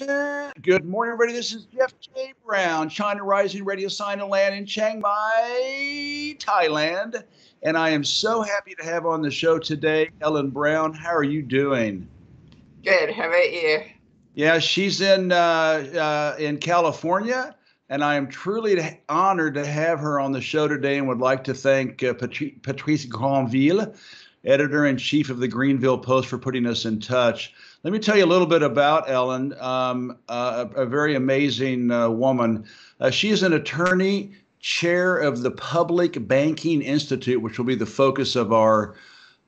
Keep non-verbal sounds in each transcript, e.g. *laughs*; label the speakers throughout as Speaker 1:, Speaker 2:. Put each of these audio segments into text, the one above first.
Speaker 1: Good morning, everybody. This is Jeff J. Brown, China Rising Radio Sinoland in Chiang Mai, Thailand. And I am so happy to have on the show today Ellen Brown. How are you doing?
Speaker 2: Good. How about you?
Speaker 1: Yeah, she's in uh, uh, in California, and I am truly honored to have her on the show today, and would like to thank uh, Patrice Greanville, editor in chief of the Greanville Post, for putting us in touch. Let me tell you a little bit about Ellen, um, uh, a, a, very amazing uh, woman. Uh, she is an attorney, chair of the Public Banking Institute, which will be the focus of our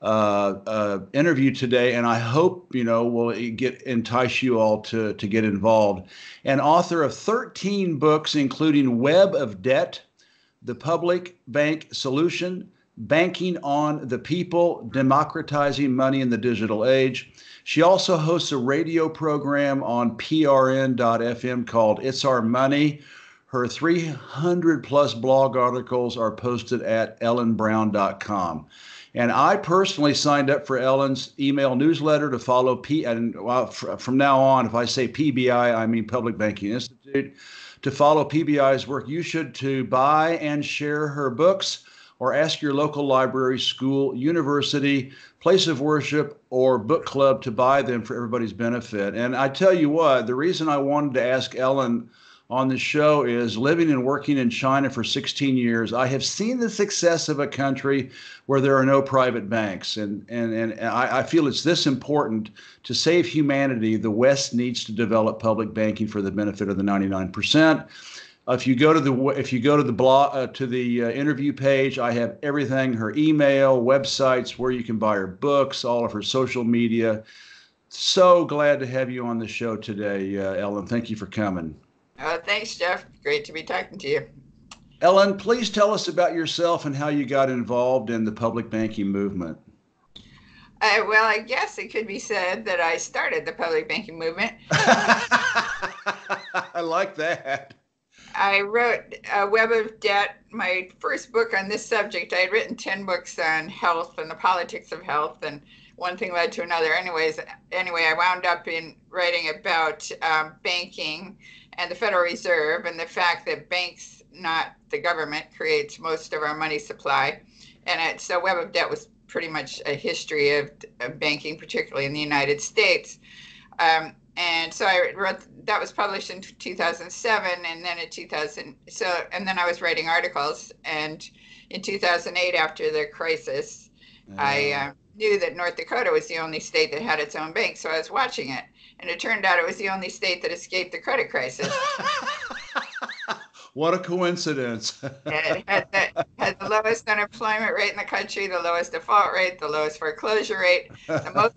Speaker 1: uh, uh, interview today, and I hope you know we'll get entice you all to to get involved. And author of 13 books, including Web of Debt, The Public Bank Solution, Banking on the People, Democratizing Money in the Digital Age. She also hosts a radio program on prn.fm called It's Our Money. Her 300 plus blog articles are posted at ellenbrown.com. And I personally signed up for Ellen's email newsletter to follow P. And from now on, if I say PBI, I mean Public Banking Institute. To follow PBI's work, you should to buy and share her books or ask your local library, school, university, place of worship, or book club to buy them for everybody's benefit. And I tell you what, the reason I wanted to ask Ellen on the show is living and working in China for 16 years. I have seen the success of a country where there are no private banks. And, and, and I, I feel it's this important to save humanity. The West needs to develop public banking for the benefit of the 99%. If you go to the if you go to the blog uh, to the uh, interview page, I have everything: her email, websites, where you can buy her books, all of her social media. So glad to have you on the show today, uh, Ellen. Thank you for coming.
Speaker 2: Uh, thanks, Jeff. Great to be talking to you.
Speaker 1: Ellen, please tell us about yourself and how you got involved in the public banking movement.
Speaker 2: Uh, well, I guess it could be said that I started the public banking movement. *laughs*
Speaker 1: I like that.
Speaker 2: I wrote a Web of Debt, my first book on this subject. I had written 10 books on health and the politics of health, and one thing led to another. Anyways, anyway, I wound up in writing about um, banking and the Federal Reserve and the fact that banks, not the government, creates most of our money supply. And it, so Web of Debt was pretty much a history of, of banking, particularly in the United States. Um, and so I wrote that was published in 2007 and then in 2000 so and then I was writing articles. And in 2008 after the crisis I uh, knew that North Dakota was the only state that had its own bank so I was watching it. And it turned out it was the only state that escaped the credit crisis. *laughs*
Speaker 1: What a coincidence.
Speaker 2: it had the, had the lowest unemployment rate in the country, the lowest default rate, the lowest foreclosure rate, the *laughs* most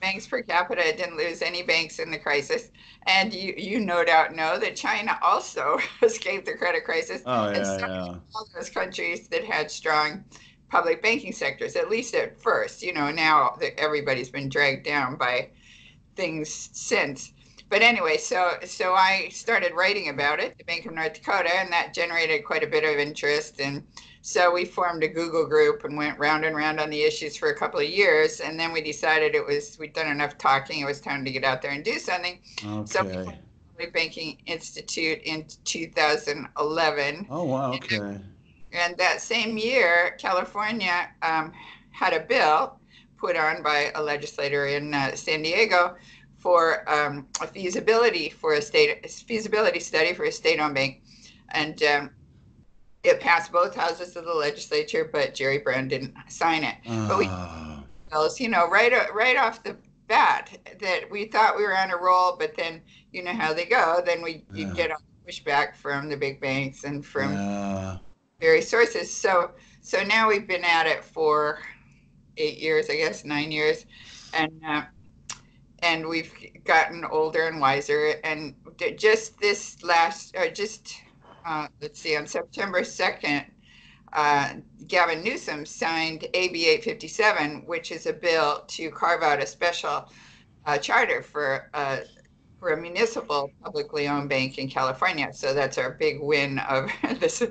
Speaker 2: banks per capita. didn't lose any banks in the crisis. And you, you no doubt know that China also *laughs* escaped the credit crisis.
Speaker 1: Oh, yeah,
Speaker 2: and
Speaker 1: some yeah.
Speaker 2: all those countries that had strong public banking sectors, at least at first. You know, now that everybody's been dragged down by things since but anyway, so so I started writing about it, the Bank of North Dakota, and that generated quite a bit of interest. And so we formed a Google group and went round and round on the issues for a couple of years. And then we decided it was we'd done enough talking; it was time to get out there and do something.
Speaker 1: Okay.
Speaker 2: So Public Banking Institute in 2011.
Speaker 1: Oh wow! Okay.
Speaker 2: And, and that same year, California um, had a bill put on by a legislator in uh, San Diego for um, a feasibility for a state a feasibility study for a state-owned bank, and um, it passed both houses of the legislature, but Jerry Brown didn't sign it. Uh. But we, ah. you know, right right off the bat, that we thought we were on a roll, but then you know how they go. Then we you yeah. get pushback from the big banks and from various sources. So so now we've been at it for eight years, I guess, nine years, and. Uh, and we've gotten older and wiser. And just this last, or just uh, let's see, on September 2nd, uh, Gavin Newsom signed AB 857, which is a bill to carve out a special uh, charter for uh, for a municipal publicly owned bank in California. So that's our big win of *laughs* this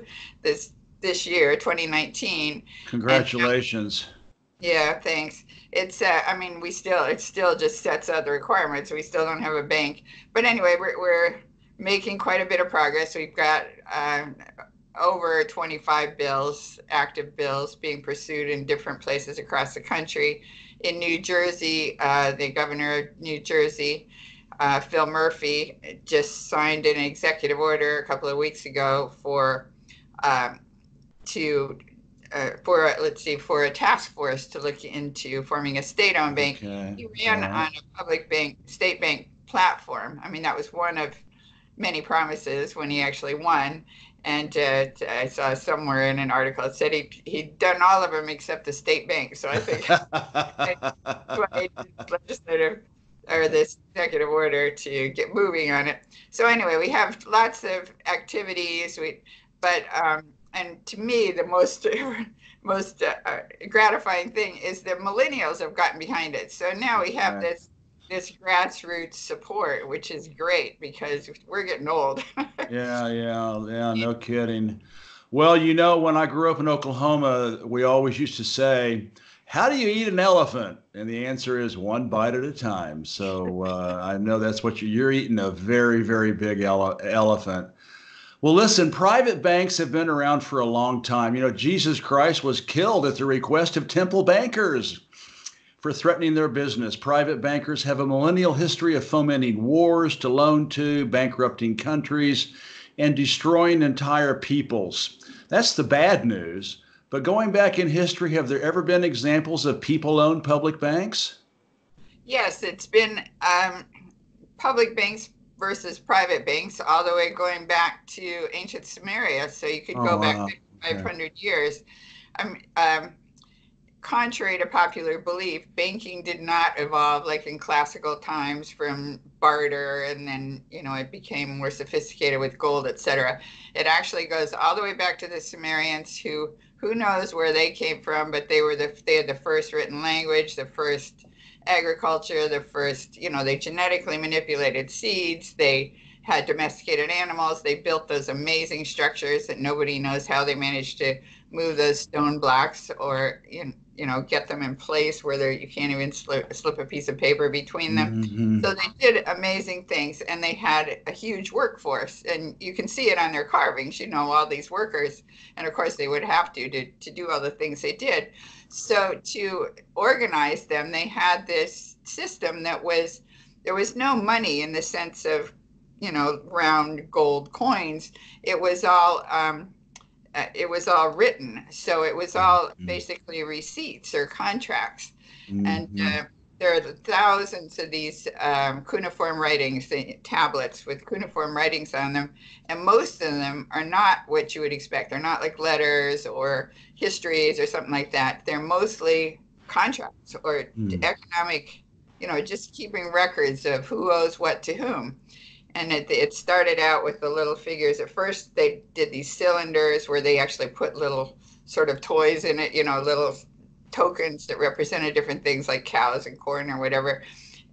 Speaker 2: this this year, 2019.
Speaker 1: Congratulations.
Speaker 2: And, Yeah, thanks. It's, uh, I mean, we still, it still just sets out the requirements. We still don't have a bank. But anyway, we're, we're making quite a bit of progress. We've got um, over 25 bills, active bills, being pursued in different places across the country. In New Jersey, uh, the governor of New Jersey, uh, Phil Murphy, just signed an executive order a couple of weeks ago for um, to uh, for let's see for a task force to look into forming a state-owned bank. Okay. He ran on a public bank, state bank platform. I mean, that was one of many promises when he actually won. And uh, I saw somewhere in an article it said he he'd done all of them except the state bank. So I think *laughs* *laughs* I legislative or this executive order to get moving on it. So anyway, we have lots of activities. We, but um, and to me, the most *laughs* most uh, gratifying thing is that millennials have gotten behind it. So now we have this this grassroots support, which is great because we're getting old. *laughs*
Speaker 1: yeah, yeah, yeah, no kidding. Well, you know, when I grew up in Oklahoma, we always used to say, How do you eat an elephant? And the answer is one bite at a time. So uh, I know that's what you're, you're eating a very, very big ele- elephant. Well, listen, private banks have been around for a long time. You know, Jesus Christ was killed at the request of temple bankers for threatening their business. Private bankers have a millennial history of fomenting wars to loan to, bankrupting countries, and destroying entire peoples. That's the bad news. But going back in history, have there ever been examples of people owned public banks?
Speaker 2: Yes, it's been um, public banks versus private banks all the way going back to ancient Sumeria. So you could oh, go wow. back 500 okay. years. Um, um, contrary to popular belief, banking did not evolve like in classical times from barter and then, you know, it became more sophisticated with gold, etc. It actually goes all the way back to the Sumerians who who knows where they came from, but they were the they had the first written language, the first agriculture, the first, you know, they genetically manipulated seeds, they had domesticated animals, they built those amazing structures that nobody knows how they managed to move those stone blocks or you know, you know get them in place where they you can't even slip, slip a piece of paper between them. Mm-hmm. so they did amazing things and they had a huge workforce and you can see it on their carvings you know all these workers and of course they would have to to, to do all the things they did. So to organize them they had this system that was there was no money in the sense of you know round gold coins. It was all um, it was all written. So it was all mm-hmm. basically receipts or contracts. Mm-hmm. And uh, there are thousands of these um, cuneiform writings, tablets with cuneiform writings on them. And most of them are not what you would expect. They're not like letters or histories or something like that. They're mostly contracts or mm. economic, you know, just keeping records of who owes what to whom and it, it started out with the little figures. At first, they did these cylinders where they actually put little sort of toys in it, you know, little tokens that represented different things like cows and corn or whatever.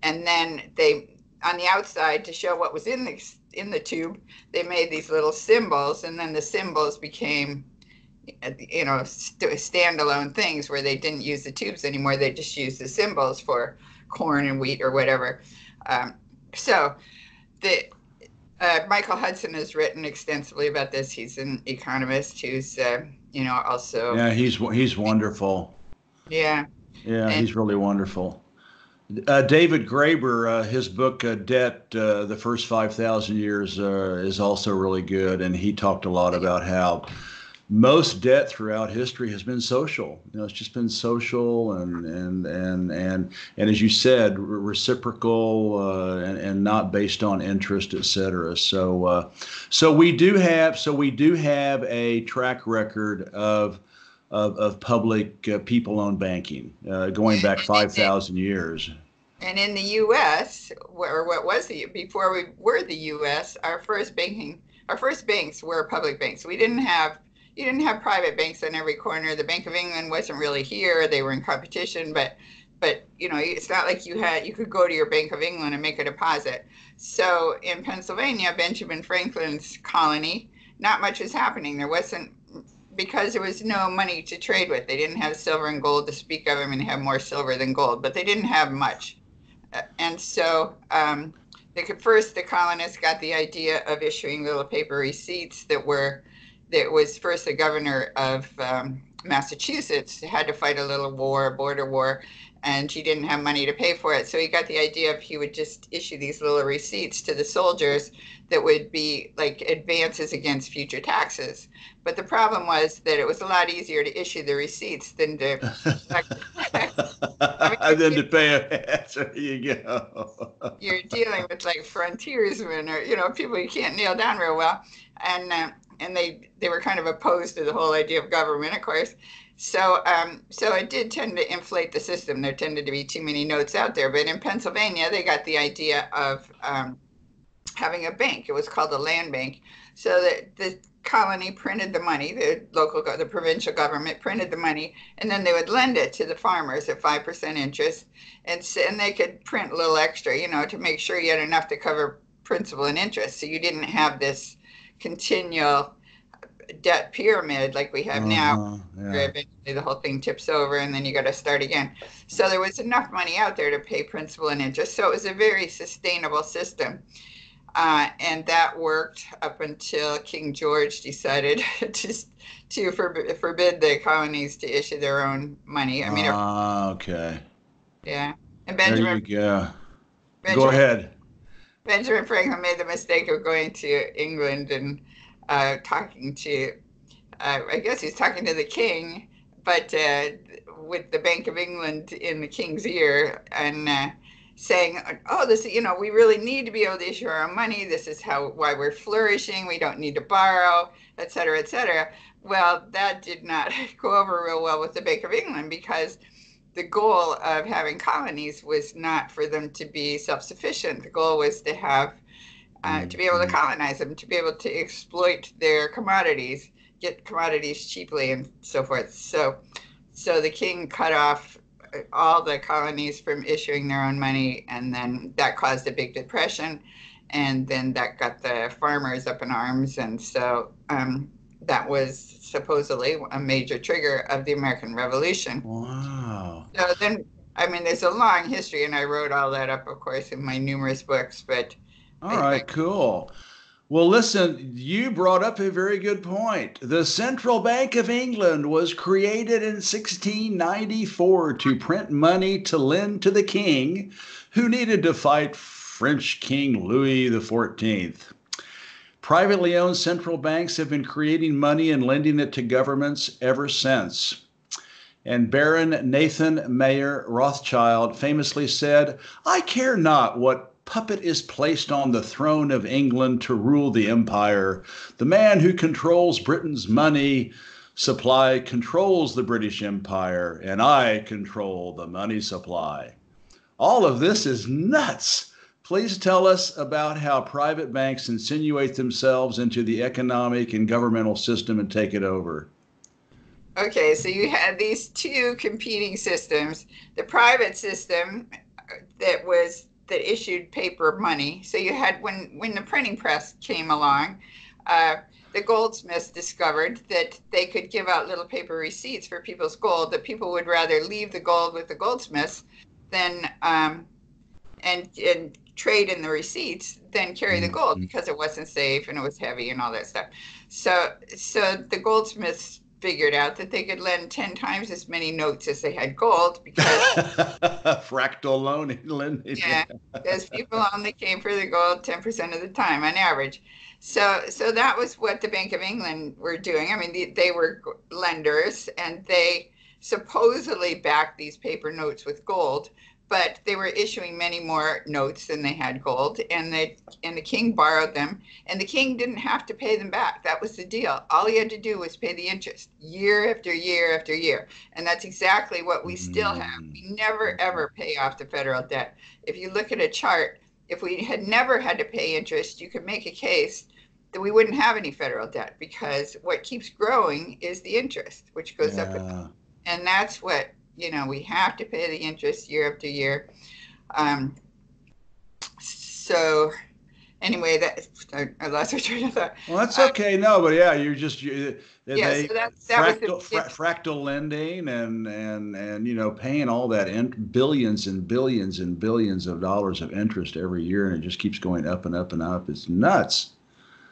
Speaker 2: And then they, on the outside, to show what was in the in the tube, they made these little symbols, and then the symbols became, you know, st- standalone things where they didn't use the tubes anymore. They just used the symbols for corn and wheat or whatever. Um, so the uh, Michael Hudson has written extensively about this. He's an economist who's, uh, you know, also.
Speaker 1: Yeah, he's he's wonderful.
Speaker 2: Yeah.
Speaker 1: Yeah, and, he's really wonderful. Uh, David Graeber, uh, his book uh, "Debt: uh, The First Five Thousand Years" is also really good, and he talked a lot about how most debt throughout history has been social. You know, it's just been social and and and and and as you said, reciprocal uh, and, and not based on interest, et cetera. So uh, so we do have so we do have a track record of of, of public uh, people-owned banking uh, going back *laughs* five thousand years.
Speaker 2: And in the U.S., or what was the before we were the U.S., our first banking, our first banks were public banks. We didn't have you didn't have private banks on every corner. The Bank of England wasn't really here; they were in competition. But, but you know, it's not like you had you could go to your Bank of England and make a deposit. So in Pennsylvania, Benjamin Franklin's colony, not much was happening. There wasn't because there was no money to trade with. They didn't have silver and gold to speak of. I mean, they had more silver than gold, but they didn't have much. Uh, and so, um, they could, first the colonists got the idea of issuing little paper receipts that were that was first the governor of um, Massachusetts had to fight a little war, a border war, and he didn't have money to pay for it. So he got the idea of he would just issue these little receipts to the soldiers that would be like advances against future taxes. But the problem was that it was a lot easier to issue the receipts than to
Speaker 1: I mean, than to pay a so *laughs* there you go.
Speaker 2: you're dealing with like frontiersmen or you know people you can't nail down real well, and uh, and they they were kind of opposed to the whole idea of government, of course. So, um, so it did tend to inflate the system. There tended to be too many notes out there. But in Pennsylvania, they got the idea of um, having a bank. It was called a land bank. So that the colony printed the money, the local, the provincial government printed the money, and then they would lend it to the farmers at five percent interest, and and they could print a little extra, you know, to make sure you had enough to cover principal and interest. So you didn't have this continual debt pyramid like we have uh-huh, now. Yeah. Eventually, the whole thing tips over, and then you got to start again. So there was enough money out there to pay principal and interest. So it was a very sustainable system. Uh, and that worked up until King George decided *laughs* to to forbid, forbid the colonies to issue their own money. I mean,
Speaker 1: ah, okay.
Speaker 2: Yeah,
Speaker 1: and Benjamin. There you go. Benjamin, go ahead.
Speaker 2: Benjamin Franklin made the mistake of going to England and uh, talking to, uh, I guess he's talking to the king, but uh, with the Bank of England in the king's ear and uh, saying, "Oh, this, you know, we really need to be able to issue our own money. This is how why we're flourishing. We don't need to borrow, et cetera, et cetera." Well, that did not *laughs* go over real well with the Bank of England because the goal of having colonies was not for them to be self-sufficient. The goal was to have uh, to be able to mm-hmm. colonize them, to be able to exploit their commodities, get commodities cheaply, and so forth. So, so the king cut off uh, all the colonies from issuing their own money, and then that caused a big depression, and then that got the farmers up in arms, and so um, that was supposedly a major trigger of the American Revolution.
Speaker 1: Wow.
Speaker 2: So then, I mean, there's a long history, and I wrote all that up, of course, in my numerous books, but
Speaker 1: all right, cool. Well, listen, you brought up a very good point. The Central Bank of England was created in 1694 to print money to lend to the king, who needed to fight French King Louis XIV. Privately owned central banks have been creating money and lending it to governments ever since. And Baron Nathan Mayer Rothschild famously said, I care not what puppet is placed on the throne of England to rule the empire. The man who controls Britain's money supply controls the British Empire, and I control the money supply. All of this is nuts. Please tell us about how private banks insinuate themselves into the economic and governmental system and take it over.
Speaker 2: Okay, so you had these two competing systems. The private system that was that issued paper money. So you had when when the printing press came along, uh, the goldsmiths discovered that they could give out little paper receipts for people's gold. That people would rather leave the gold with the goldsmiths than um, and and trade in the receipts than carry the gold mm-hmm. because it wasn't safe and it was heavy and all that stuff. So so the goldsmiths figured out that they could lend 10 times as many notes as they had gold because *laughs*
Speaker 1: fractal loan lending
Speaker 2: yeah because people only came for the gold 10% of the time on average so so that was what the bank of england were doing i mean they, they were lenders and they supposedly backed these paper notes with gold but they were issuing many more notes than they had gold and the and the king borrowed them and the king didn't have to pay them back. That was the deal. All he had to do was pay the interest year after year after year. And that's exactly what we still have. Mm. We never ever pay off the federal debt. If you look at a chart if we had never had to pay interest you could make a case that we wouldn't have any federal debt because what keeps growing is the interest which goes yeah. up and that's what you know, we have to pay the interest year after year. Um, so, anyway, that I lost my *laughs* train of thought.
Speaker 1: Well, that's okay. no, but yeah, you're just you,
Speaker 2: yeah.
Speaker 1: they,
Speaker 2: so that, that
Speaker 1: fractal,
Speaker 2: was the,
Speaker 1: fra- fractal lending and and and you know paying all that in billions and billions and billions of dollars of interest every year, and it just keeps going up and up and up. It's nuts.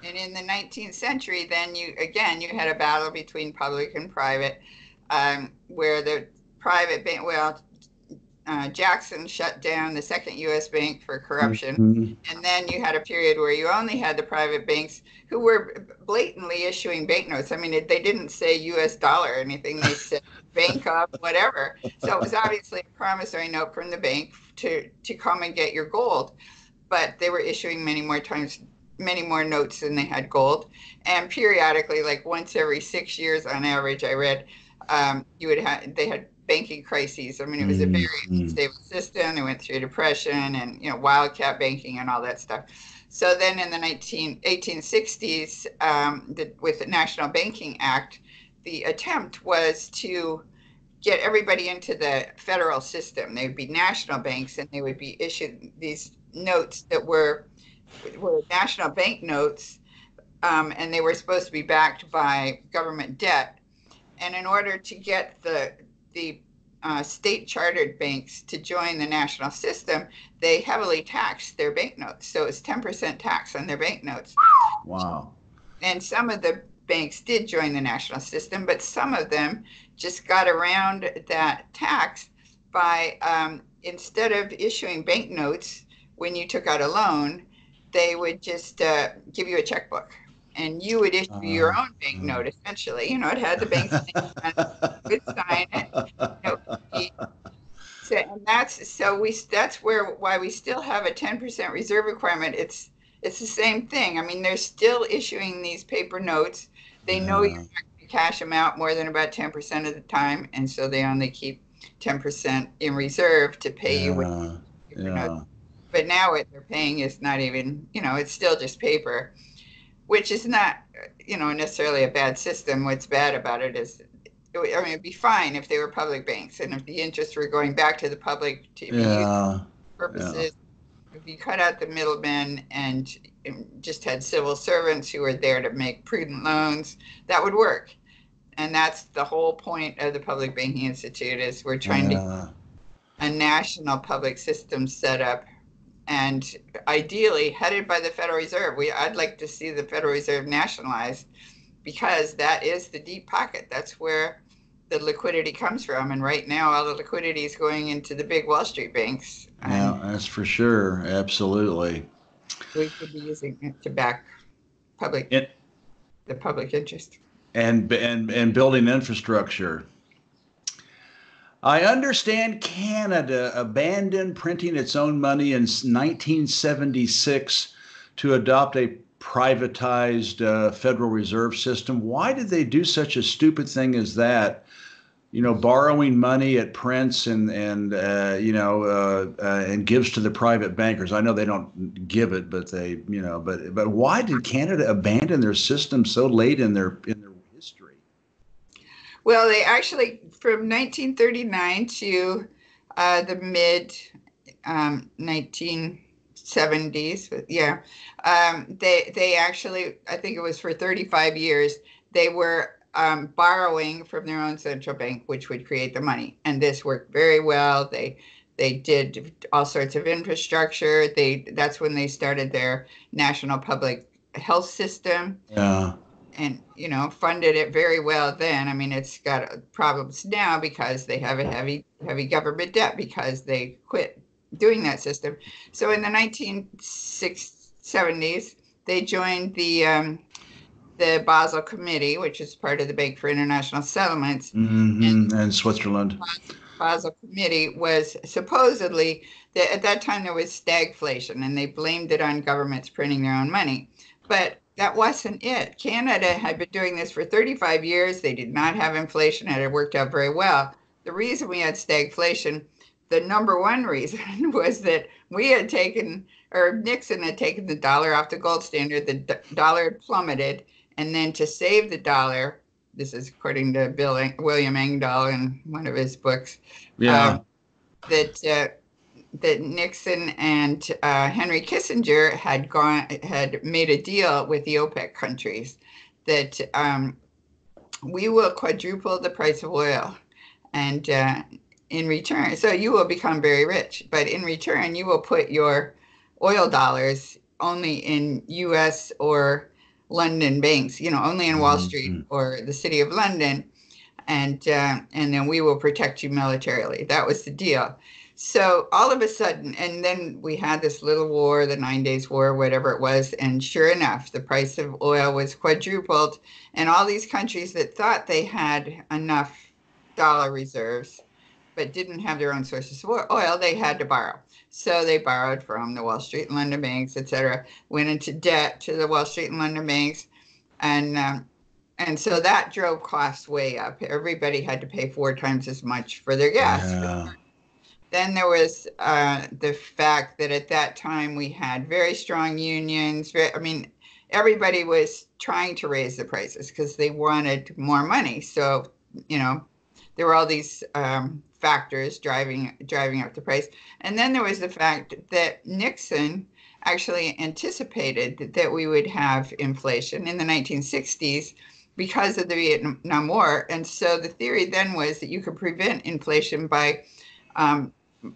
Speaker 2: And in the 19th century, then you again you had a battle between public and private, um, where the private bank well uh, Jackson shut down the second U.S. bank for corruption, mm-hmm. and then you had a period where you only had the private banks who were blatantly issuing banknotes. I mean, it, they didn't say U.S. dollar or anything; they *laughs* said bank of whatever. So it was obviously a promissory note from the bank to to come and get your gold, but they were issuing many more times many more notes than they had gold, and periodically, like once every six years on average, I read um, you would have they had banking crises. I mean, it was a very mm-hmm. unstable system. They went through depression and you know wildcat banking and all that stuff. So then in the 19, 1860s, um, the, with the National Banking Act, the attempt was to get everybody into the federal system. They would be national banks and they would be issued these notes that were were national bank notes, um, and they were supposed to be backed by government debt. And in order to get the the uh, state chartered banks to join the national system, they heavily taxed their banknotes. So it's 10% tax on their banknotes.
Speaker 1: Wow.
Speaker 2: And some of the banks did join the national system, but some of them just got around that tax by um, instead of issuing banknotes when you took out a loan, they would just uh, give you a checkbook and you would issue uh, your own banknote uh, essentially. You know, it had the bank's *laughs* name on it, would sign it. You know, so, and that's so we that's where why we still have a 10% reserve requirement. It's it's the same thing. I mean, they're still issuing these paper notes. They know you're not going to cash them out more than about 10% of the time, and so they only keep 10% in reserve to pay yeah, you. With yeah. Notes. But now what they're paying is not even, you know, it's still just paper which is not, you know, necessarily a bad system. What's bad about it is, I mean, it'd be fine if they were public banks and if the interests were going back to the public to yeah. purposes. Yeah. If you cut out the middlemen and just had civil servants who were there to make prudent loans, that would work. And that's the whole point of the Public Banking Institute is we're trying yeah. to a national public system set up and ideally headed by the Federal Reserve. We I'd like to see the Federal Reserve nationalized because that is the deep pocket. That's where the liquidity comes from. And right now, all the liquidity is going into the big Wall Street banks.
Speaker 1: Yeah, that's for sure. Absolutely.
Speaker 2: We could be using it to back public it, the public interest
Speaker 1: and and and building infrastructure. I understand Canada abandoned printing its own money in 1976 to adopt a privatized uh, Federal Reserve System. Why did they do such a stupid thing as that? You know, borrowing money at prints and and uh, you know uh, uh and gives to the private bankers. I know they don't give it, but they you know. But but why did Canada abandon their system so late in their in their?
Speaker 2: Well, they actually from 1939 to uh, the mid um, 1970s. Yeah, um, they they actually I think it was for 35 years they were um, borrowing from their own central bank, which would create the money, and this worked very well. They they did all sorts of infrastructure. They that's when they started their national public health system.
Speaker 1: Yeah
Speaker 2: and you know funded it very well then. I mean it's got problems now because they have a heavy heavy government debt because they quit doing that system. So in the 1970s they joined the um, the basel committee which is part of the bank for international settlements.
Speaker 1: Mm-hmm. and, and, switzerland.
Speaker 2: Basel committee was supposedly that at that time there was stagflation and they blamed it on governments printing their own money. But that wasn't it. Canada had been doing this for 35 years. They did not have inflation, and it worked out very well. The reason we had stagflation, the number one reason *laughs* was that we had taken, or Nixon had taken the dollar off the gold standard. The dollar had plummeted, and then to save the dollar, this is according to Bill William Engdahl in one of his books.
Speaker 1: Yeah. Um,
Speaker 2: that uh, that Nixon and uh, Henry Kissinger had gone had made a deal with the OPEC countries that um, we will quadruple the price of oil, and uh, in return, so you will become very rich. But in return, you will put your oil dollars only in U.S. or London banks. You know, only in Wall mm-hmm. Street or the City of London, and uh, and then we will protect you militarily. That was the deal. So all of a sudden, and then we had this little war, the Nine Days War, whatever it was, and sure enough, the price of oil was quadrupled, and all these countries that thought they had enough dollar reserves but didn't have their own sources of oil, they had to borrow. So they borrowed from the Wall Street and London banks, et cetera, went into debt to the Wall Street and London banks. And, um, and so that drove costs way up. Everybody had to pay four times as much for their gas. Yeah. Then there was uh, the fact that at that time we had very strong unions. I mean, everybody was trying to raise the prices because they wanted more money. So, you know, there were all these um, factors driving driving up the price. And then there was the fact that Nixon actually anticipated that we would have inflation in the 1960s because of the Vietnam War. And so the theory then was that you could prevent inflation by um,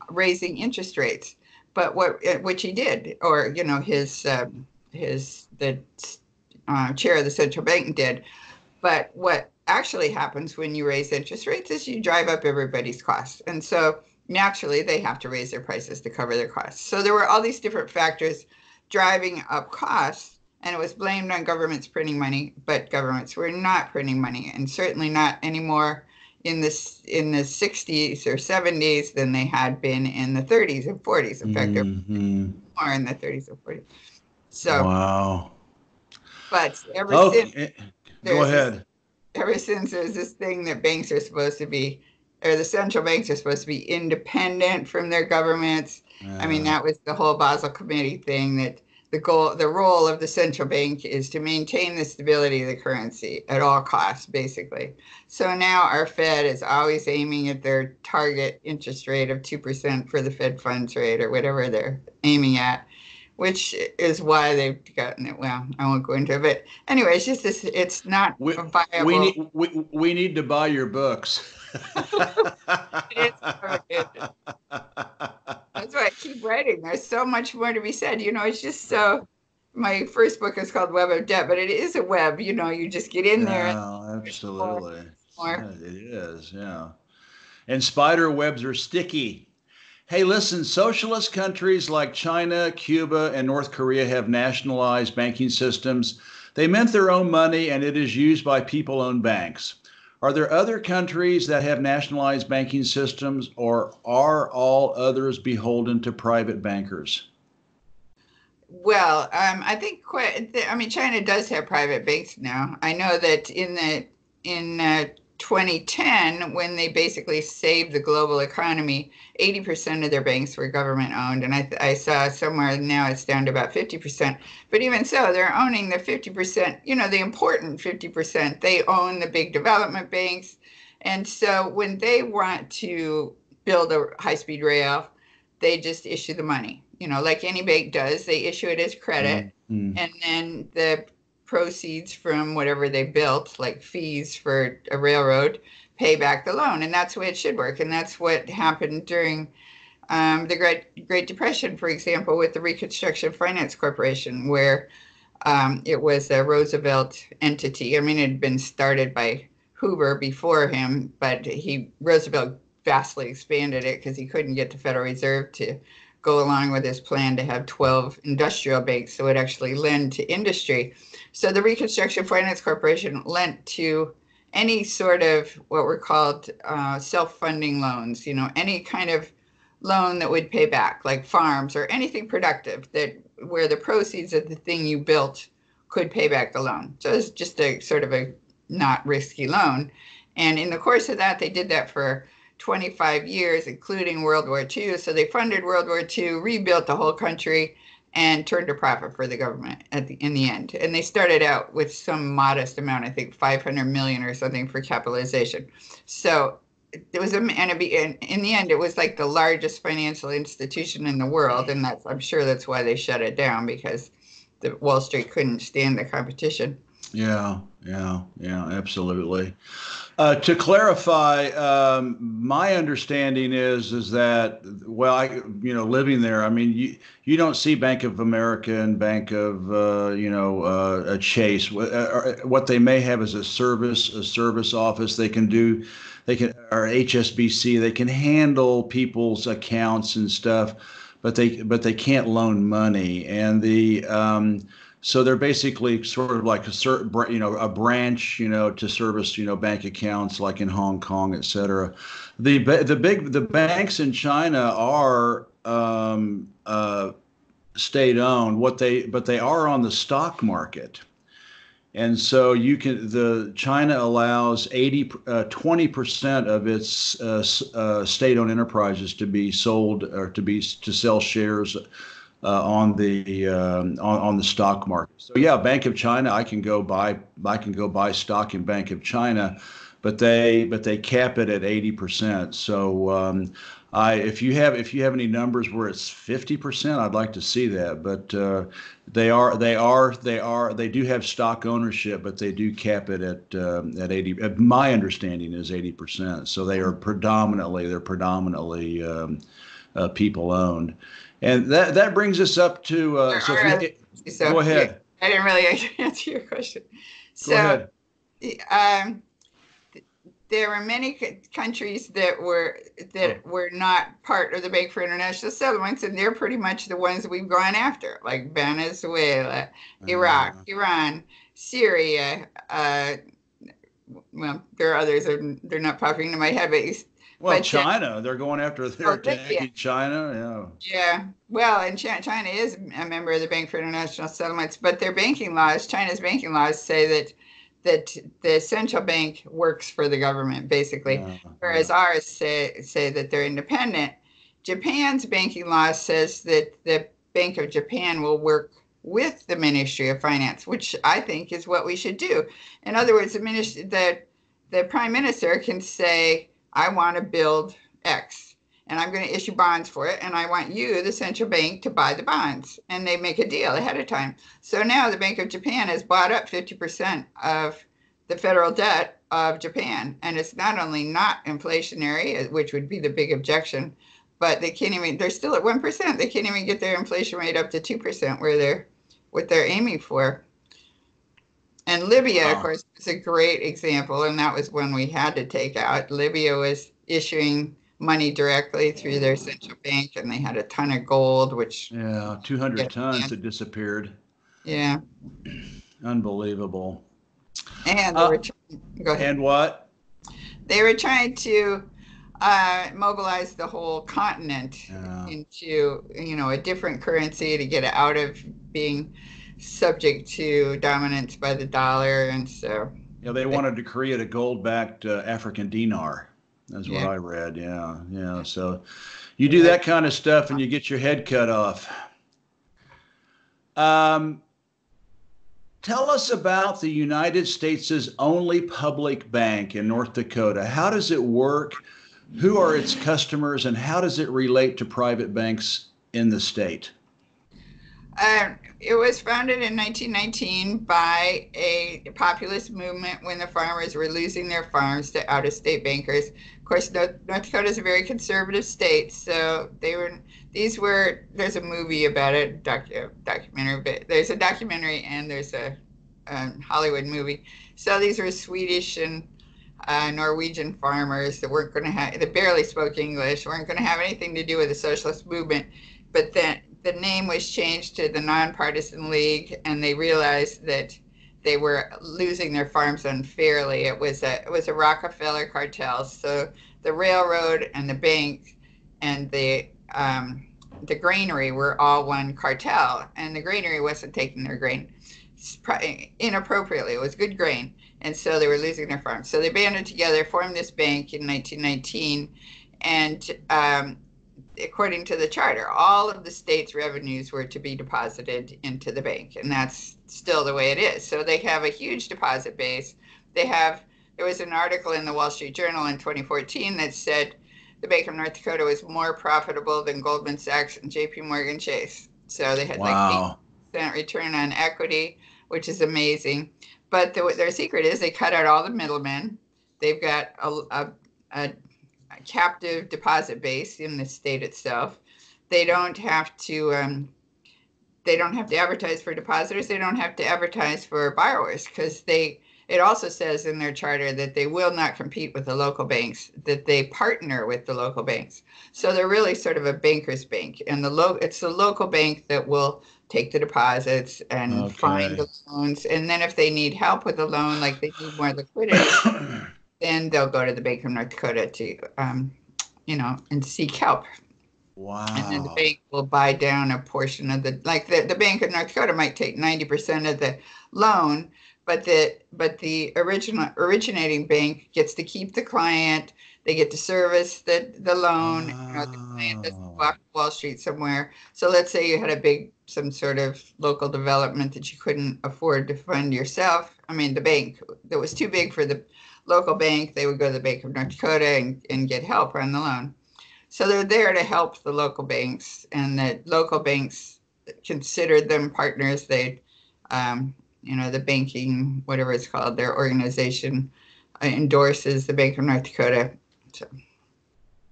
Speaker 2: raising interest rates. But what which he did, or you know his uh, his the uh, chair of the central bank did. But what actually happens when you raise interest rates is you drive up everybody's costs. And so naturally they have to raise their prices to cover their costs. So there were all these different factors driving up costs and it was blamed on governments printing money, but governments were not printing money and certainly not anymore in this in the 60s or 70s than they had been in the 30s and 40s. In fact, mm-hmm. they're more in the 30s and 40s. So
Speaker 1: wow.
Speaker 2: But ever okay. since
Speaker 1: go ahead
Speaker 2: ever since there's this thing that banks are supposed to be, or the central banks are supposed to be independent from their governments. Uh, I mean, that was the whole Basel Committee thing that the goal, the role of the central bank is to maintain the stability of the currency at all costs, basically. So now our Fed is always aiming at their target interest rate of 2% for the Fed funds rate or whatever they're aiming at which is why they've gotten it. Well, I won't go into it, but anyway, it's just this. It's not
Speaker 1: we, viable. We need we, we need to buy your books. *laughs* *laughs* That's
Speaker 2: why I keep writing. There's so much more to be said. You know, it's just so. My first book is called Web of Debt, but it is a web. You know, you just get in there.
Speaker 1: Yeah, absolutely. More. Yeah, it is. Yeah, and spider webs are sticky. Hey, listen, socialist countries like China, Cuba, and North Korea have nationalized banking systems. They mint their own money and it is used by people owned banks. Are there other countries that have nationalized banking systems, or are all others beholden to private bankers?
Speaker 2: Well, um, I think quite. I mean, China does have private banks now. I know that in the in uh, 2010, when they basically saved the global economy, 80% of their banks were government owned. And I, I saw somewhere now it's down to about 50%. But even so, they're owning the 50%, you know, the important 50%. They own the big development banks. And so when they want to build a high speed rail, they just issue the money. You know, like any bank does, they issue it as credit. Mm-hmm. And then the proceeds from whatever they built, like fees for a railroad, pay back the loan. And that's the way it should work. And that's what happened during um, the Great, Great Depression, for example, with the Reconstruction Finance Corporation, where um, it was a Roosevelt entity. I mean, it had been started by Hoover before him, but he Roosevelt vastly expanded it because he couldn't get the Federal Reserve to go along with his plan to have 12 industrial banks that would actually lend to industry. So the Reconstruction Finance Corporation lent to any sort of what were called uh, self-funding loans, you know, any kind of loan that would pay back, like farms or anything productive that where the proceeds of the thing you built could pay back the loan. So it's just a sort of a not risky loan. And in the course of that, they did that for 25 years, including World War II. So they funded World War II, rebuilt the whole country, and turned a profit for the government at the in the end. And they started out with some modest amount, I think 500 million or something for capitalization. So it was a and it be, in, in the end it was like the largest financial institution in the world and that's i'm sure that's why they shut it down because the wall street couldn't stand the competition
Speaker 1: yeah yeah yeah absolutely uh, to clarify, um, my understanding is is that well, I you know living there, I mean you you don't see Bank of America and Bank of uh, you know uh, a Chase. Uh, uh, what they may have is a service a service office. They can do they can or HSBC. They can handle people's accounts and stuff, but they but they can't loan money and the um, so they're basically sort of like a certain, you know, a branch, you know, to service, you know, bank accounts like in Hong Kong, et cetera. The the big the banks in China are um, uh, state owned. What they but they are on the stock market. And so you can the China allows 80 uh, 20% of its uh, uh, state-owned enterprises to be sold or to be to sell shares uh, on the um, on, on the stock market. So yeah, Bank of China, I can go buy I can go buy stock in Bank of China, but they but they cap it at eighty percent. So um, I if you have if you have any numbers where it's fifty percent, I'd like to see that. But uh, they are they are they are they do have stock ownership, but they do cap it at um, at eighty. My understanding is eighty percent. So they are predominantly they're predominantly um, uh, people owned. And that that brings us up to uh, so,
Speaker 2: right. so, go ahead. I didn't really *laughs* answer your question. So, um, there were many countries that were that oh. were not part of the Bank for International Settlements, and they're pretty much the ones we've gone after, like Venezuela, Iraq, uh, Iran, Syria. Uh, well, there are others. They're, they're not popping into my head, but
Speaker 1: well, but China, they're going after they're oh, attacking China.
Speaker 2: Yeah. Yeah. Well, and China is a member of the Bank for International Settlements, but their banking laws, China's banking laws, say that that the central bank works for the government, basically, uh, whereas yeah. ours say say that they're independent. Japan's banking law says that the Bank of Japan will work with the Ministry of Finance, which I think is what we should do. In other words, the ministry, the the prime minister can say I want to build X and I'm going to issue bonds for it. And I want you, the central bank, to buy the bonds. And they make a deal ahead of time. So now the Bank of Japan has bought up 50% of the federal debt of Japan. And it's not only not inflationary, uh, which would be the big objection, but they can't even, they're still at 1%. They can't even get their inflation rate up to 2%, where they're, what they're aiming for. And Libya, of course, is a great example, and that was when we had to take out. Libya was issuing money directly through their central bank, and they had a ton of gold, which
Speaker 1: yeah, two hundred tons that disappeared.
Speaker 2: Yeah,
Speaker 1: unbelievable.
Speaker 2: And uh,
Speaker 1: go ahead. And what?
Speaker 2: They were trying to uh, mobilize the whole continent yeah. into you know a different currency to get out of being subject to dominance by the dollar, and so.
Speaker 1: Yeah, they wanted to create a gold-backed uh, African dinar. That's what yeah. I read. Yeah, yeah. So, you do that kind of stuff, and you get your head cut off. Um, tell us about the United States' only public bank in North Dakota. How does it work? Who are its customers, and how does it relate to private banks in the state?
Speaker 2: Um, it was founded in 1919 by a populist movement when the farmers were losing their farms to out of state bankers. Of course, North, Dakota is a very conservative state, so they were. These were. There's a movie about it, uh, documentary, but there's a documentary and there's a, a Hollywood movie. So these were Swedish and uh, Norwegian farmers that weren't going to have, that barely spoke English, weren't going to have anything to do with the socialist movement. But then the name was changed to the Nonpartisan League, and they realized that they were losing their farms unfairly. It was a it was a Rockefeller cartel. So the railroad and the bank and the um, the granary were all one cartel, and the granary wasn't taking their grain inappropriately. It was good grain, and so they were losing their farms. So they banded together, formed this bank in 1919, and um, according to the charter, all of the state's revenues were to be deposited into the bank, and that's still the way it is. So they have a huge deposit base. They have there was an article in the Wall Street Journal in 2014 that said the Bank of North Dakota was more profitable than Goldman Sachs and JP Morgan Chase. So they had wow. like 8% return on equity, which is amazing. But the, their secret is they cut out all the middlemen. They've got a, a, a, a captive deposit base in the state itself. They don't have to um, they don't have to advertise for depositors. They don't have to advertise for borrowers because they it also says in their charter that they will not compete with the local banks, that they partner with the local banks. So they're really sort of a banker's bank. And the lo- it's the local bank that will take the deposits and okay. find the loans. And then if they need help with the loan, like they need more liquidity, *coughs* then they'll go to the Bank of North Dakota to, um, you know, and seek help.
Speaker 1: Wow.
Speaker 2: And then the bank will buy down a portion of the, like the, the Bank of North Dakota might take 90% of the loan but the but the original originating bank gets to keep the client. They get to service the the loan. Oh. You know, the client doesn't walk Wall Street somewhere. So let's say you had a big some sort of local development that you couldn't afford to fund yourself. I mean, the bank that was too big for the local bank, they would go to the Bank of North Dakota and, and get help on the loan. So they're there to help the local banks, and the local banks considered them partners. They um, you know, the banking, whatever it's called, their organization endorses the Bank of North Dakota. So.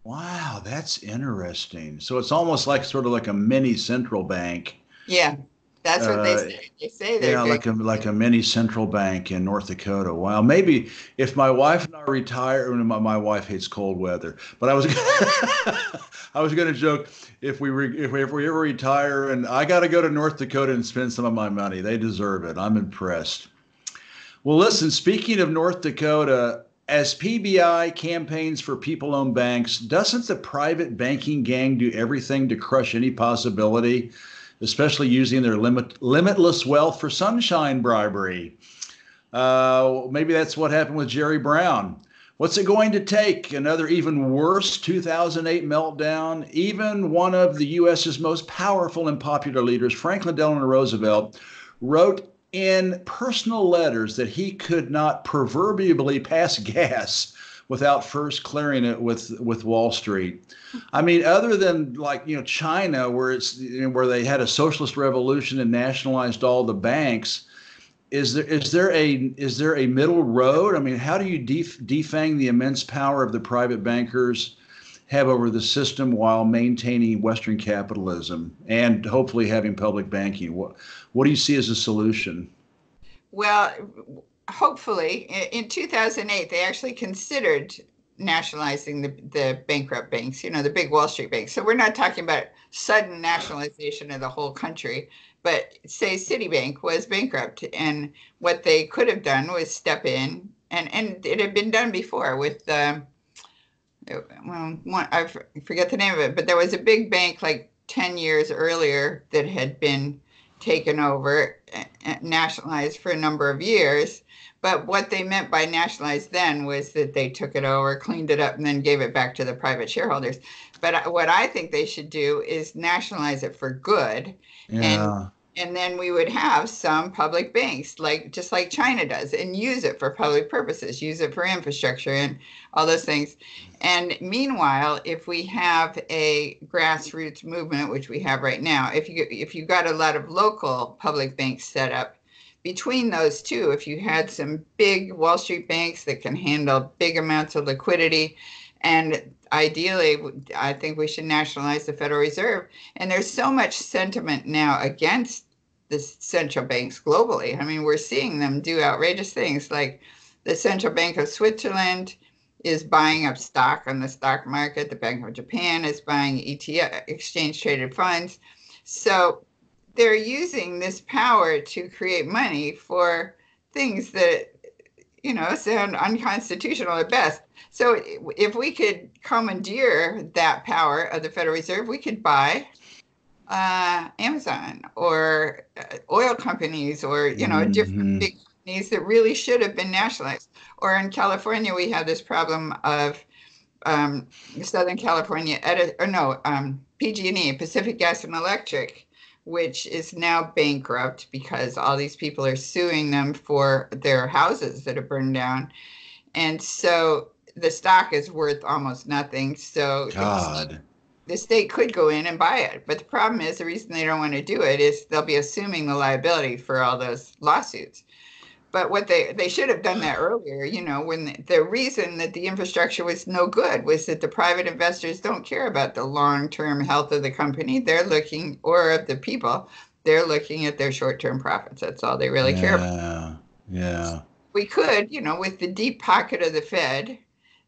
Speaker 1: Wow, that's interesting. So it's almost like sort of like a mini central bank.
Speaker 2: Yeah, that's what uh, they say. They say they're
Speaker 1: yeah, like a like a mini central bank in North Dakota. Wow, maybe if my wife and I retire, my, my wife hates cold weather, but I was *laughs* I was going to joke if we re, if we if we ever retire and I got to go to North Dakota and spend some of my money. They deserve it. I'm impressed. Well, listen. Speaking of North Dakota, as PBI campaigns for people owned banks, doesn't the private banking gang do everything to crush any possibility? Especially using their limit, limitless wealth for sunshine bribery. Uh, maybe that's what happened with Jerry Brown. What's it going to take? Another even worse 2008 meltdown? Even one of the U.S.'s most powerful and popular leaders, Franklin Delano Roosevelt, wrote in personal letters that he could not proverbially pass *laughs* gas without first clearing it with with Wall Street. I mean, other than like you know China, where it's you know, where they had a socialist revolution and nationalized all the banks. Is there is there a is there a middle road? I mean, how do you def, defang the immense power of the private bankers have over the system while maintaining Western capitalism and hopefully having public banking? What what do you see as a solution?
Speaker 2: Well, hopefully, in 2008, they actually considered nationalizing the, the bankrupt banks, you know, the big Wall Street banks. So we're not talking about sudden nationalization of the whole country, but say Citibank was bankrupt, and what they could have done was step in, and and it had been done before with. Um, well, I forget the name of it, but there was a big bank like 10 years earlier that had been taken over, nationalized for a number of years. But what they meant by nationalized then was that they took it over, cleaned it up, and then gave it back to the private shareholders. But uh, what I think they should do is nationalize it for good. Yeah. And and then we would have some public banks like just like china does and use it for public purposes use it for infrastructure and all those things and meanwhile if we have a grassroots movement which we have right now if you if you got a lot of local public banks set up between those two if you had some big wall street banks that can handle big amounts of liquidity and ideally, I think we should nationalize the Federal Reserve. And there's so much sentiment now against the central banks globally. I mean, we're seeing them do outrageous things like the Central Bank of Switzerland is buying up stock on the stock market. The Bank of Japan is buying ETF, exchange traded funds. So they're using this power to create money for things that, you know, sound unconstitutional at best. So if we could commandeer that power of the Federal Reserve, we could buy uh, Amazon or uh, oil companies or you know mm-hmm. different big companies that really should have been nationalized. Or in California, we have this problem of um, Southern California, edit, or no, um, PG&E, Pacific Gas and Electric, which is now bankrupt because all these people are suing them for their houses that are burned down and so the stock is worth almost nothing. So
Speaker 1: God.
Speaker 2: the state could go in and buy it. But the problem is the reason they don't want to do it is they'll be assuming the liability for all those lawsuits. But what they they should have done that earlier, you know, when the, the reason that the infrastructure was no good was that the private investors don't care about the long-term health of the company. They're looking or of the people. They're looking at their short-term profits. That's all they really
Speaker 1: yeah,
Speaker 2: care about.
Speaker 1: Yeah.
Speaker 2: We could, you know, with the deep pocket of the Fed,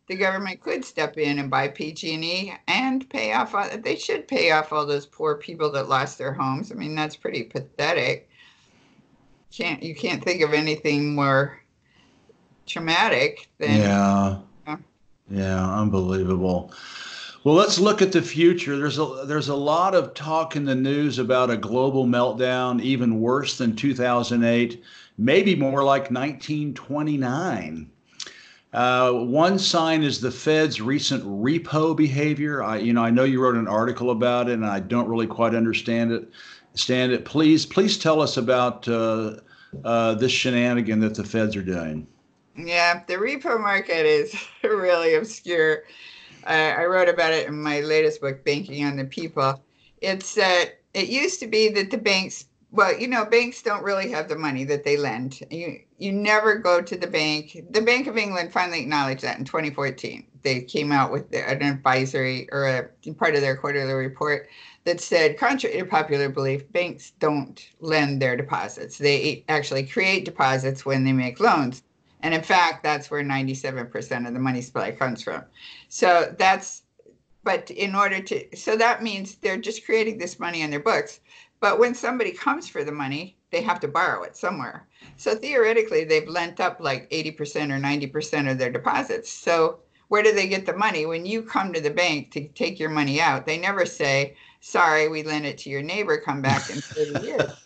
Speaker 2: the government could step in and buy PG&E and pay off. They should pay off all those poor people that lost their homes. I mean, that's pretty pathetic can't you can't think of anything more traumatic than
Speaker 1: yeah. Yeah. Unbelievable. Well let's look at the future. There's a there's a lot of talk in the news about a global meltdown even worse than 2008 maybe more like 1929 uh, one sign is the Fed's recent repo behavior. I, you know, I know you wrote an article about it, and I don't really quite understand it stand it. Please, please tell us about uh, uh, this shenanigan that the feds are doing.
Speaker 2: Yeah, the repo market is *laughs* really obscure. I wrote about it in my latest book, Banking on the People. It's uh, it used to be that the banks, well, you know, banks don't really have the money that they lend. You you never go to the bank. The Bank of England finally acknowledged that in 2014. They came out with an advisory or a part of their quarterly report that said, contrary to popular belief, banks don't lend their deposits. They actually create deposits when they make loans. And in fact, that's where 97% of the money supply comes from. So that's, but in order to, so that means they're just creating this money on their books. But when somebody comes for the money, they have to borrow it somewhere. So theoretically, they've lent up like 80% or 90% of their deposits. So where do they get the money? When you come to the bank to take your money out, they never say, sorry, we lent it to your neighbor, come back in 30 years. *laughs*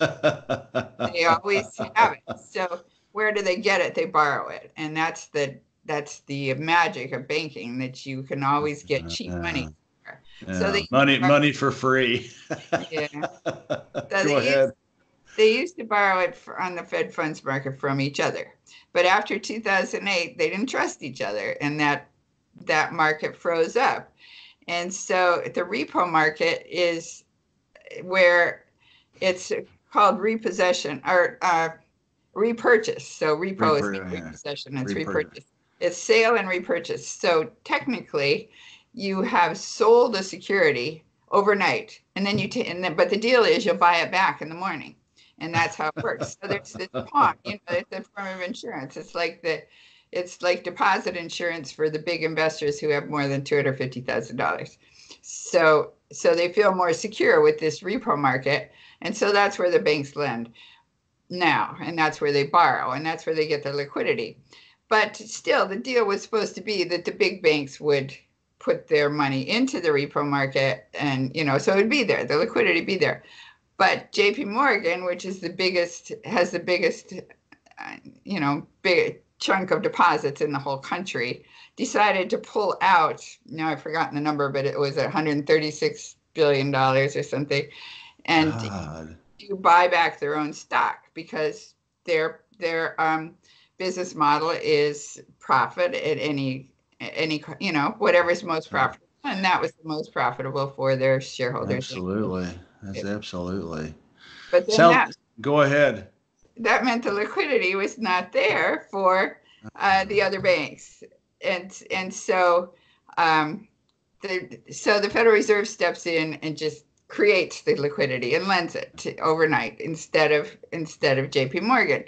Speaker 2: they always have it. So where do they get it? They borrow it. And that's the that's the magic of banking that you can always get cheap money.
Speaker 1: Yeah. So they money money for free. yeah. *laughs* So
Speaker 2: Go ahead. Used, they used to borrow it for, on the Fed funds market from each other. But after 2008, they didn't trust each other and that that market froze up. And so the repo market is where it's called repossession or uh, repurchase. So repo Repur- is repossession, it's repurchase. repurchase. It's sale and repurchase. So technically, you have sold a security overnight, and then you take. And then, but the deal is you'll buy it back in the morning, and that's how it works. so there's this *laughs* pawn. You know, it's a form of insurance. It's like the it's like deposit insurance for the big investors who have more than $250,000. So so they feel more secure with this repo market and so that's where the banks lend now and that's where they borrow and that's where they get their liquidity. But still the deal was supposed to be that the big banks would put their money into the repo market and you know so it would be there the liquidity be there but JP Morgan which is the biggest has the biggest uh, you know big chunk of deposits in the whole country, decided to pull out. Now I've forgotten the number, but it was 136 billion dollars or something, and to buy back their own stock because their their um, business model is profit at any any you know whatever is most profitable, and that was the most profitable for their shareholders.
Speaker 1: Absolutely, that's absolutely.
Speaker 2: But then Sound, that,
Speaker 1: go ahead
Speaker 2: that meant the liquidity was not there for uh, the other banks, and and so um, the so the Federal Reserve steps in and just creates the liquidity and lends it to, overnight instead of instead of J.P. Morgan.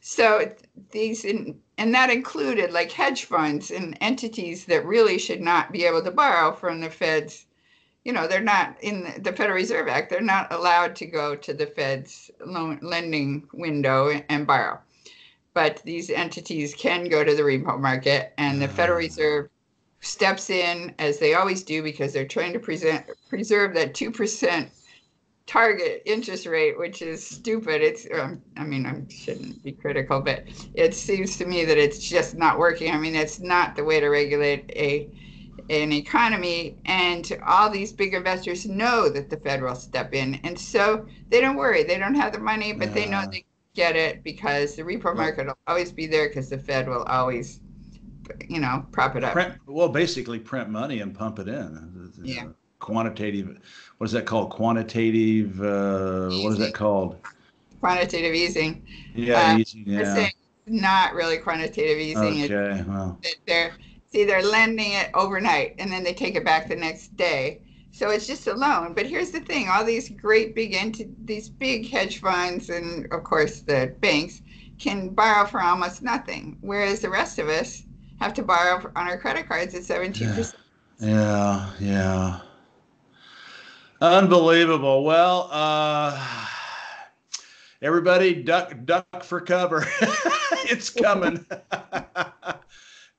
Speaker 2: So these in, and that included like hedge funds and entities that really should not be able to borrow from the Fed's you know, they're not in the Federal Reserve Act, they're not allowed to go to the Fed's loan lending window and borrow. But these entities can go to the repo market, and the Federal mm. Reserve steps in as they always do because they're trying to present, preserve that 2% target interest rate, which is stupid. It's, um, I mean, I shouldn't be critical, but it seems to me that it's just not working. I mean, it's not the way to regulate a an economy and all these big investors know that the fed will step in and so they don't worry they don't have the money but yeah. they know they get it because the repo market will always be there because the fed will always you know, prop it up.
Speaker 1: Print, well, basically print money and pump it in.
Speaker 2: Yeah.
Speaker 1: Quantitative, what is that called? Quantitative, uh, what is that called?
Speaker 2: Quantitative easing.
Speaker 1: Yeah,
Speaker 2: Uh, They're
Speaker 1: yeah.
Speaker 2: not really quantitative easing.
Speaker 1: Okay, well,
Speaker 2: they're see they're lending it overnight and then they take it back the next day. So it's just a loan. But here's the thing: all these great big enti- these big hedge funds and of course the banks can borrow for almost nothing, whereas the rest of us have to borrow on our credit cards at 17 percent.
Speaker 1: yeah, yeah. Unbelievable. Well, uh, everybody duck, duck for cover. *laughs* it's coming. *laughs*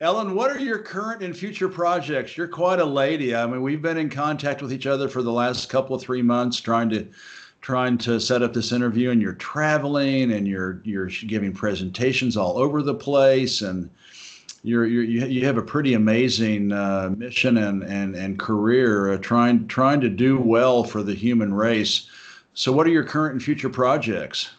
Speaker 1: Ellen, what are your current and future projects? You're quite a lady. I mean, we've been in contact with each other for the last couple of three months, trying to trying to set up this interview. And you're traveling, and you're you're giving presentations all over the place, and you're, you're you have a pretty amazing uh, mission and and and career, uh, trying trying to do well for the human race. So, what are your current and future projects?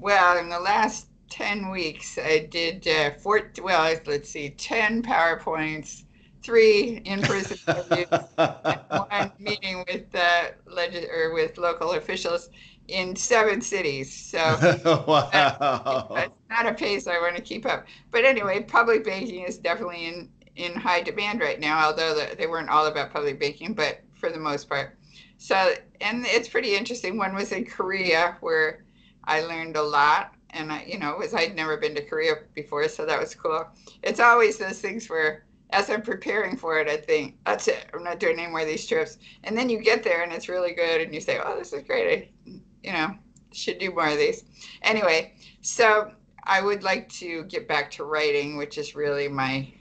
Speaker 2: Well, in the last 10 weeks, I did uh, four, well, let's see, 10 PowerPoints, three in-person *laughs* interviews, and one meeting with uh, legis- or with local officials in seven cities. So *laughs*
Speaker 1: wow.
Speaker 2: it's not a pace I want to keep up. But anyway, public banking is definitely in, in high demand right now, although the, they weren't all about public banking, but for the most part. So, and it's pretty interesting. One was in Korea where I learned a lot. And I, you know, was I'd never been to Korea before, so that was cool. It's always those things where, as I'm preparing for it, I think that's it. I'm not doing any more of these trips. And then you get there and it's really good, and you say, "Oh, this is great." I, you know, should do more of these. Anyway, so I would like to get back to writing, which is really my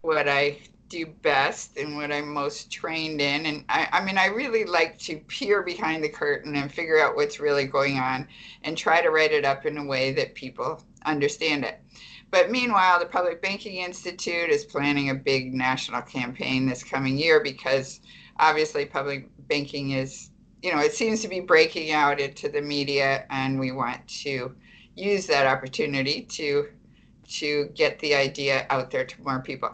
Speaker 2: what I do best and what I'm most trained in. And I, I mean, I really like to peer behind the curtain and figure out what's really going on and try to write it up in a way that people understand it. But meanwhile, the Public Banking Institute is planning a big national campaign this coming year because obviously public banking is, you know, it seems to be breaking out into the media, and we want to use that opportunity to to get the idea out there to more people.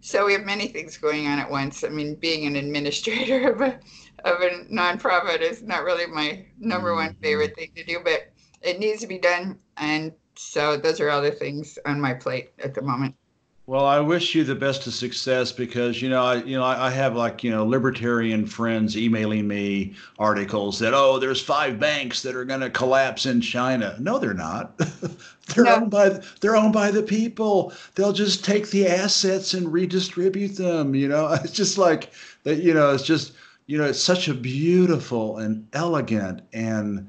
Speaker 2: So we have many things going on at once. I mean, being an administrator *laughs* of a of a nonprofit is not really my number one mm-hmm. favorite thing to do, but it needs to be done. And so those are all the things on my plate at the moment.
Speaker 1: Well, I wish you the best of success because you know I you know I, I have like you know libertarian friends emailing me articles that oh there's five banks that are going to collapse in China. No, they're not. *laughs* they're
Speaker 2: No.
Speaker 1: owned by they're owned by the people. They'll just take the assets and redistribute them. You know, *laughs* it's just like that. You know, it's just you know it's such a beautiful and elegant and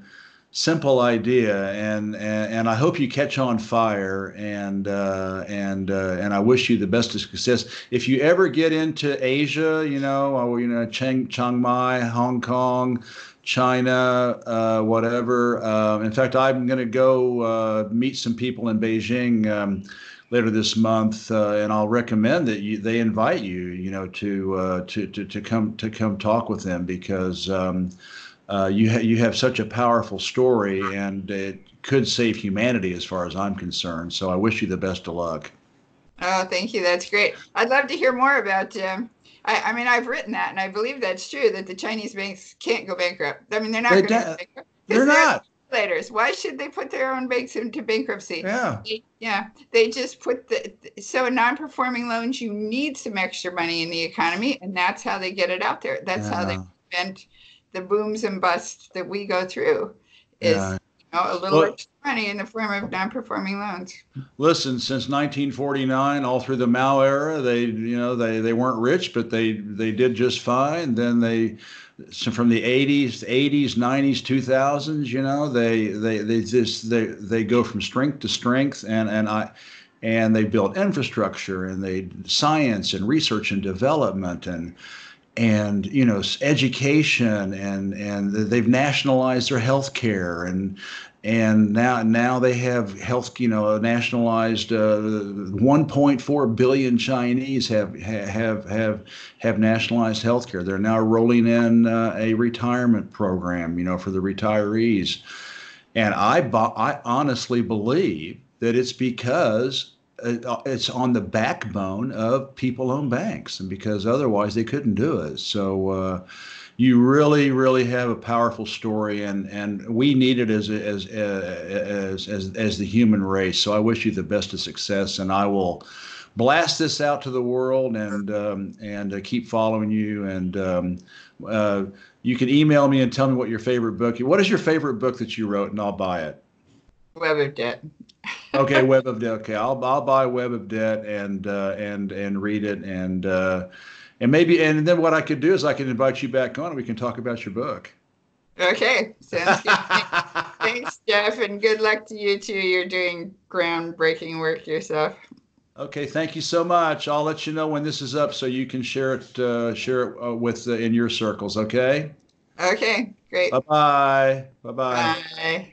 Speaker 1: simple idea and, and and I hope you catch on fire and uh, and uh, and I wish you the best of success. If you ever get into Asia, you know, or, you know, Chiang, Chiang Mai, Hong Kong, China, uh, whatever. Uh, in fact, I'm going to go uh, meet some people in Beijing. Um, later this month, uh, and I'll recommend that you they invite you, you know, to uh, to, to to come to come talk with them because um, uh, you ha- you have such a powerful story, and it could save humanity as far as I'm concerned. So I wish you the best of luck.
Speaker 2: Oh, thank you. That's great. I'd love to hear more about. Um, I, I mean, I've written that, and I believe that's true that the Chinese banks can't go bankrupt. I mean, they're not
Speaker 1: They don't-
Speaker 2: go
Speaker 1: They're not.
Speaker 2: regulators. Why should they put their own banks into bankruptcy?
Speaker 1: Yeah.
Speaker 2: They- Yeah, they just put the so non-performing loans. You need some extra money in the economy, and that's how they get it out there. That's how they prevent the booms and busts that we go through. Is
Speaker 1: Yeah.
Speaker 2: you know, a little
Speaker 1: Well-
Speaker 2: extra money in the form of non-performing loans.
Speaker 1: Listen, since 1949, all through the Mao era, they you know they they weren't rich, but they they did just fine. Then they so from the 80s, 80s, 90s, 2000s, you know, they they they just they they go from strength to strength, and and I and they built infrastructure and they science and research and development and and you know education and and they've nationalized their health care and and now now they have health you know nationalized uh, 1.4 billion Chinese have have have have nationalized health care they're now rolling in uh, a retirement program you know for the retirees. And I I honestly believe that it's because it's on the backbone of people-owned banks, and because otherwise they couldn't do it. So uh, you really, really have a powerful story, and and we need it as as as as as the human race. So I wish you the best of success, and I will blast this out to the world and um, and uh, keep following you and um, uh, you can email me and tell me what your favorite book what is your favorite book that you wrote and i'll buy it
Speaker 2: of debt
Speaker 1: okay web of debt okay i'll, I'll buy web of debt and uh, and and read it and uh, and maybe and then what i could do is i can invite you back on and we can talk about your book
Speaker 2: okay sounds good *laughs* thanks jeff and good luck to you too you're doing groundbreaking work yourself
Speaker 1: Okay, thank you so much. I'll let you know when this is up so you can share it uh, share it uh, with uh, in your circles. Okay.
Speaker 2: Okay, great.
Speaker 1: Bye bye. Bye bye.
Speaker 2: Bye.